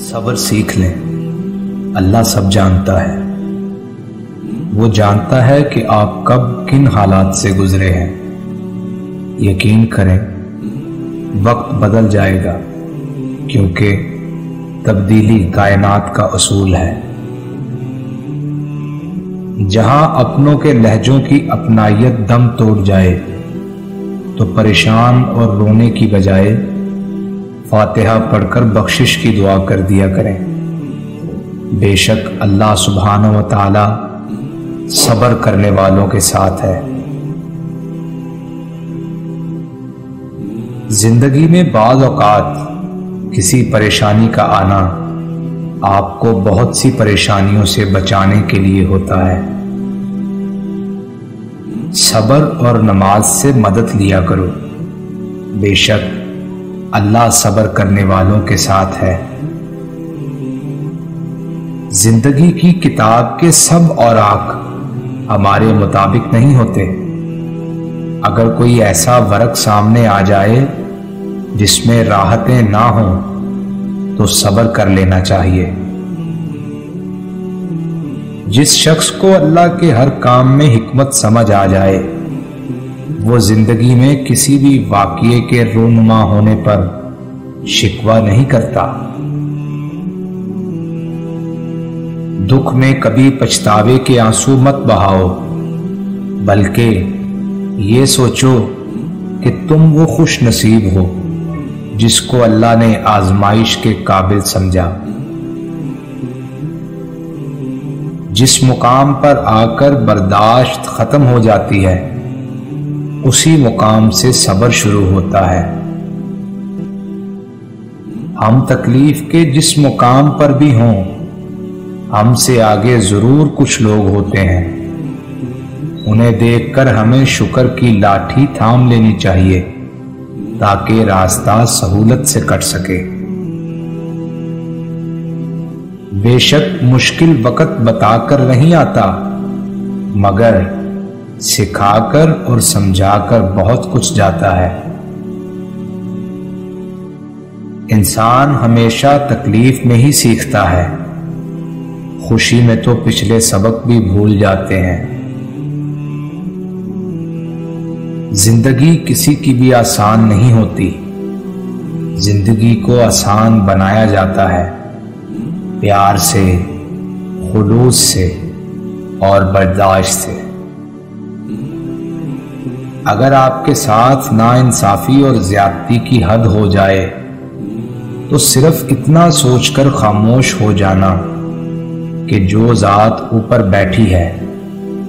सब्र सीख लें। अल्लाह सब जानता है। वो जानता है कि आप कब किन हालात से गुजरे हैं। यकीन करें, वक्त बदल जाएगा, क्योंकि तब्दीली कायनात का असूल है। जहाँ अपनों के लहजों की अपनायत दम तोड़ जाए तो परेशान और रोने की बजाय फातिहा पढ़कर बख्शिश की दुआ कर दिया करें। बेशक अल्लाह सुबहान व ताला सब्र करने वालों के साथ है। ज़िंदगी में बाज औकात किसी परेशानी का आना आपको बहुत सी परेशानियों से बचाने के लिए होता है। सबर और नमाज़ से मदद लिया करो। बेशक अल्लाह सबर करने वालों के साथ है। ज़िंदगी की किताब के सब और आख हमारे मुताबिक नहीं होते। अगर कोई ऐसा वर्क सामने आ जाए जिसमें राहतें ना हो तो सब्र कर लेना चाहिए। जिस शख्स को अल्लाह के हर काम में हिकमत समझ आ जाए वो ज़िंदगी में किसी भी वाक्य के रोनुमा होने पर शिकवा नहीं करता। दुख में कभी पछतावे के आँसू मत बहाओ, बल्कि ये सोचो कि तुम वो खुश नसीब हो जिसको अल्लाह ने आजमाइश के काबिल समझा। जिस मुकाम पर आकर बर्दाश्त खत्म हो जाती है उसी मुकाम से सबर शुरू होता है। हम तकलीफ़ के जिस मुकाम पर भी हों, हमसे आगे ज़रूर कुछ लोग होते हैं। उन्हें देखकर हमें शुक्र की लाठी थाम लेनी चाहिए, ताकि रास्ता सहूलत से कट सके। बेशक मुश्किल वक्त बताकर नहीं आता, मगर सिखाकर और समझाकर बहुत कुछ जाता है। इंसान हमेशा तकलीफ़ में ही सीखता है। खुशी में तो पिछले सबक भी भूल जाते हैं। ज़िंदगी किसी की भी आसान नहीं होती। ज़िंदगी को आसान बनाया जाता है। प्यार से, खुलूस से और बर्दाश्त से। अगर आपके साथ नाइंसाफी और ज्यादती की हद हो जाए तो सिर्फ़ इतना सोचकर खामोश हो जाना कि जो जात ऊपर बैठी है,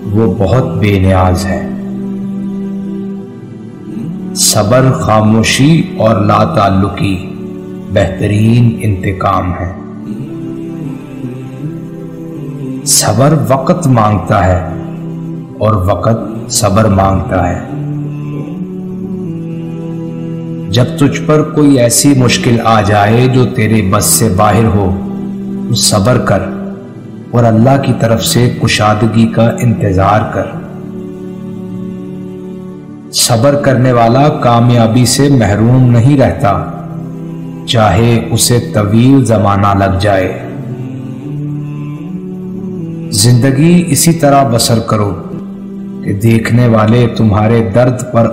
वो बहुत बेनियाज है। सबर, खामोशी और लाताल्लुकी बेहतरीन इंतकाम है। सबर वक्त माँगता है और वक्त सबर माँगता है। जब तुझ पर कोई ऐसी मुश्किल आ जाए जो तेरे बस से बाहर हो तो सबर कर और अल्लाह की तरफ़ से कुशादगी का इंतज़ार कर। सबर करने वाला कामयाबी से महरूम नहीं रहता, चाहे उसे तवील जमाना लग जाए। ज़िंदगी इसी तरह बसर करो कि देखने वाले तुम्हारे दर्द पर